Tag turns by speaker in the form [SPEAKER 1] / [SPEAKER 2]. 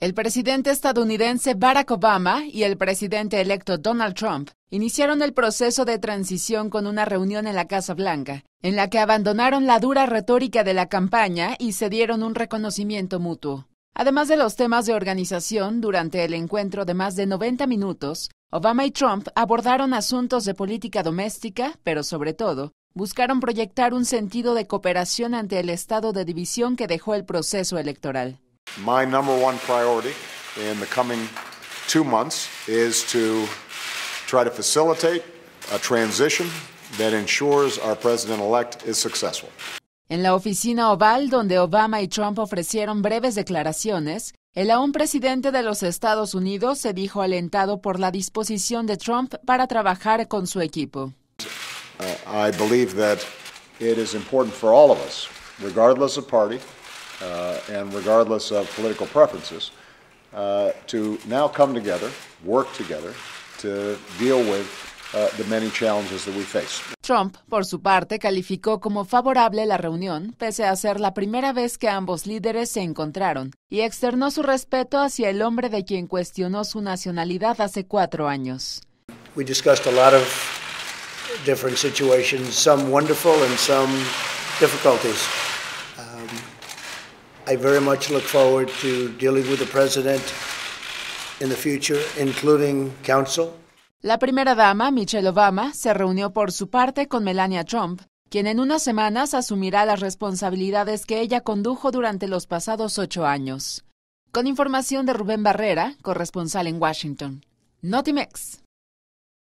[SPEAKER 1] El presidente estadounidense Barack Obama y el presidente electo Donald Trump iniciaron el proceso de transición con una reunión en la Casa Blanca, en la que abandonaron la dura retórica de la campaña y se dieron un reconocimiento mutuo. Además de los temas de organización, durante el encuentro de más de 90 minutos, Obama y Trump abordaron asuntos de política doméstica, pero sobre todo, buscaron proyectar un sentido de cooperación ante el estado de división que dejó el proceso electoral.
[SPEAKER 2] My number one priority in the coming two months is to try to facilitate a transition that ensures our president elect is successful.
[SPEAKER 1] En la oficina oval, donde Obama y Trump ofrecieron breves declaraciones, el aún presidente de los Estados Unidos se dijo alentado por la disposición de Trump para trabajar con su equipo.
[SPEAKER 2] Uh, I believe that it is important for all of us, regardless of party, and regardless of political preferences, uh, to now come together, work together, to deal with uh, the many challenges that we face.
[SPEAKER 1] Trump, por su parte, calificó como favorable la reunión, pese a ser la primera vez que ambos líderes se encontraron, y externó su respeto hacia el hombre de quien cuestionó su nacionalidad hace cuatro años.
[SPEAKER 3] We discussed a lot of different situations, some wonderful and some difficulties. I very much look forward to dealing with the president in the future, including.
[SPEAKER 1] La primera dama, Michelle Obama, se reunió por su parte con Melania Trump, quien en unas semanas asumirá las responsabilidades que ella condujo durante los pasados ocho años. Con información de Rubén Barrera, corresponsal en Washington. Notimex.